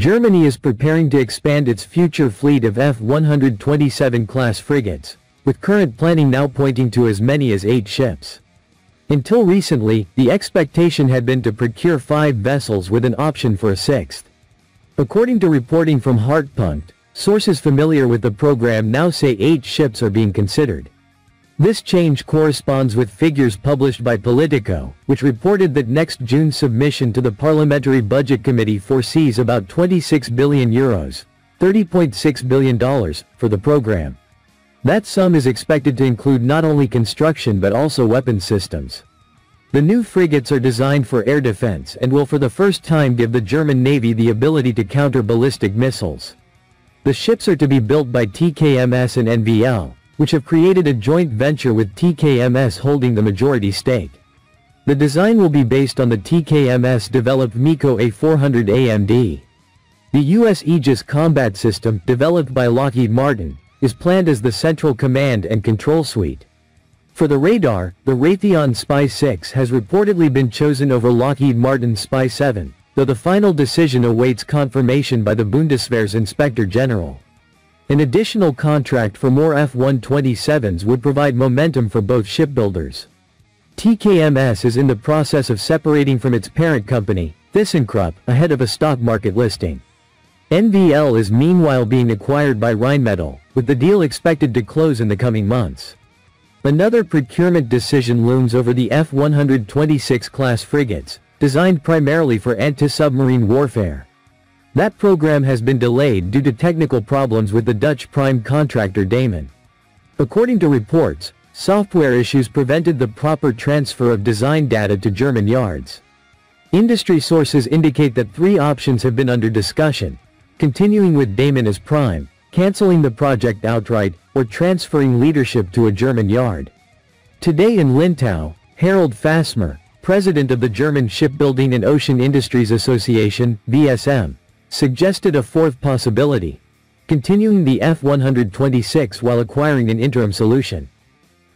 Germany is preparing to expand its future fleet of F-127 class frigates, with current planning now pointing to as many as eight ships. Until recently, the expectation had been to procure five vessels with an option for a sixth. According to reporting from Hartpunkt, sources familiar with the program now say eight ships are being considered. This change corresponds with figures published by Politico, which reported that next June's submission to the Parliamentary Budget Committee foresees about 26 billion euros, $30.6 billion, for the program. That sum is expected to include not only construction but also weapon systems. The new frigates are designed for air defense and will for the first time give the German Navy the ability to counter ballistic missiles. The ships are to be built by TKMS and NVL, which have created a joint venture with TKMS holding the majority stake. The design will be based on the TKMS-developed MEKO A400 AMD. The U.S. Aegis combat system, developed by Lockheed Martin, is planned as the central command and control suite. For the radar, the Raytheon Spy-6 has reportedly been chosen over Lockheed Martin's Spy-7, though the final decision awaits confirmation by the Bundeswehr's Inspector General. An additional contract for more F-127s would provide momentum for both shipbuilders. TKMS is in the process of separating from its parent company, ThyssenKrupp, ahead of a stock market listing. NVL is meanwhile being acquired by Rheinmetall, with the deal expected to close in the coming months. Another procurement decision looms over the F-126 class frigates, designed primarily for anti-submarine warfare. That program has been delayed due to technical problems with the Dutch prime contractor Damen. According to reports, software issues prevented the proper transfer of design data to German yards. Industry sources indicate that three options have been under discussion, continuing with Damen as prime, canceling the project outright, or transferring leadership to a German yard. Today in Lintau, Harald Fassmer, president of the German Shipbuilding and Ocean Industries Association, VSM, suggested a fourth possibility, continuing the F-126 while acquiring an interim solution.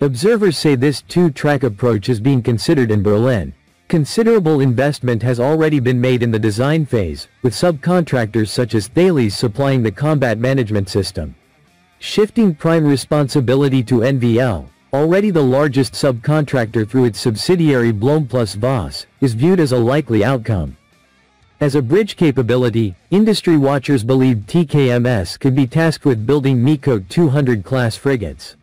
Observers say this two-track approach is being considered in Berlin. Considerable investment has already been made in the design phase, with subcontractors such as Thales supplying the combat management system. Shifting prime responsibility to NVL, already the largest subcontractor through its subsidiary Blohm plus Voss, is viewed as a likely outcome. As a bridge capability, industry watchers believe TKMS could be tasked with building MEKO 200 class frigates.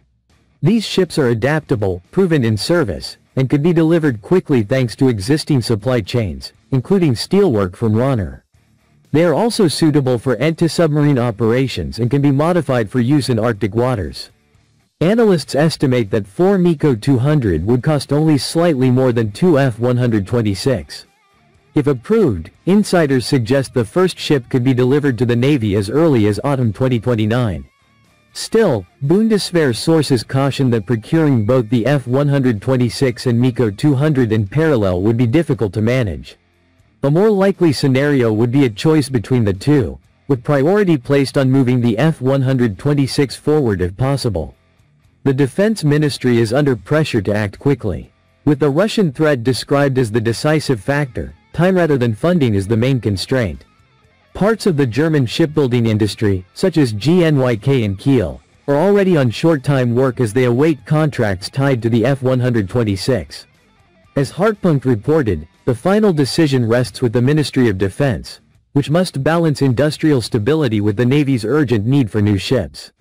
These ships are adaptable, proven in service, and could be delivered quickly thanks to existing supply chains, including steelwork from Rönner. They are also suitable for anti-submarine operations and can be modified for use in Arctic waters. Analysts estimate that 4 MEKO 200 would cost only slightly more than 2 F-126. If approved, insiders suggest the first ship could be delivered to the Navy as early as autumn 2029. Still, Bundeswehr sources caution that procuring both the F-126 and MEKO 200 in parallel would be difficult to manage. A more likely scenario would be a choice between the two, with priority placed on moving the F-126 forward if possible. The Defense Ministry is under pressure to act quickly. With the Russian threat described as the decisive factor, Time rather than funding is the main constraint. Parts of the German shipbuilding industry, such as GNYK and Kiel, are already on short-time work as they await contracts tied to the F-126. As Hartpunkt reported, the final decision rests with the Ministry of Defense, which must balance industrial stability with the Navy's urgent need for new ships.